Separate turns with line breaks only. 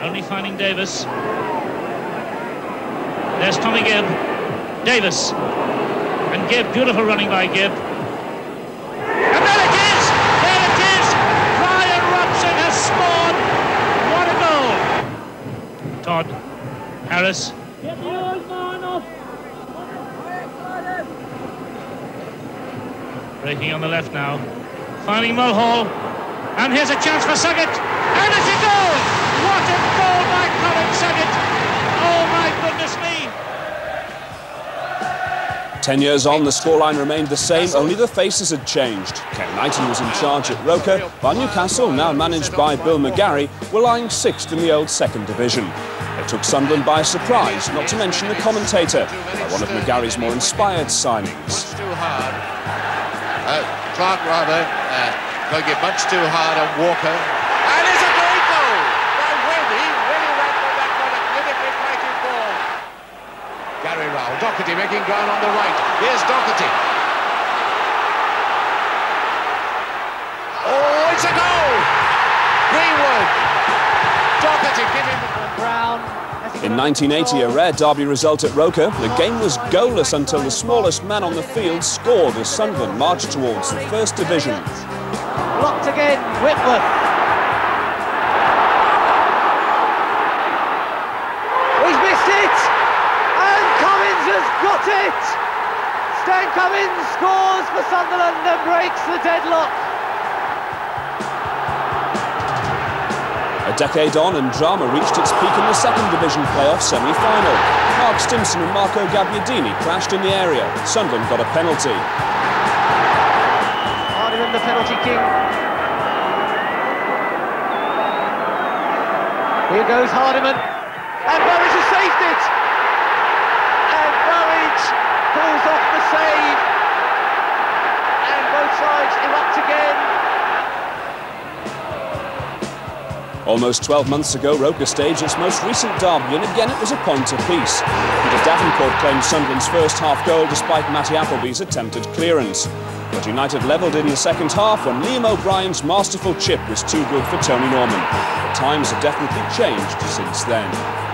Only finding Davis. There's Tommy Gibb. Davis. And Gibb, beautiful running by Gibb. And there it is! There it is! Robson has scored! What a goal! Todd. Harris. Breaking on the left now. Finding Mulhall. And here's a chance for Suggett. And it's a goal! What a goal by Colin Suggett! Oh my goodness me!
Ten years on, the scoreline remained the same, only the faces had changed. Ken Knighton was in charge at Roker, while Newcastle, now managed by Bill McGarry, were lying sixth in the old second division. They took Sunderland by surprise, not to mention the commentator, by one of McGarry's more inspired signings.
Too hard. Uh, Clark rather going to get much too hard on Walker. And it's a great goal by Wendy. Really went for that one, a clinically fighting ball. Gary Rowell, Doherty making ground on the right. Here's Doherty. Oh, it's a goal! Greenwood. Doherty giving
Brown.
In 1980, a rare derby result at Roker, the game was goalless until the smallest man on the field scored as Sunderland marched towards the First Division.
Blocked again, Whitworth. He's missed it! And Cummins has got it! Stan Cummins scores for Sunderland and breaks the deadlock.
A decade on and drama reached its peak in the second division playoff semi-final. Mark Stimson and Marco Gabbiadini clashed in the area. Sunderland got a penalty.
The penalty king. Here goes Hardyman. And Burridge has saved it! And Burridge pulls off the save. And both sides erupt again.
Almost 12 months ago, Roker staged its most recent derby, and again it was a point apiece. Peter Davenport claimed Sunderland's first half goal despite Matty Appleby's attempted clearance. But United levelled in the second half when Liam O'Brien's masterful chip was too good for Tony Norman. The times have definitely changed since then.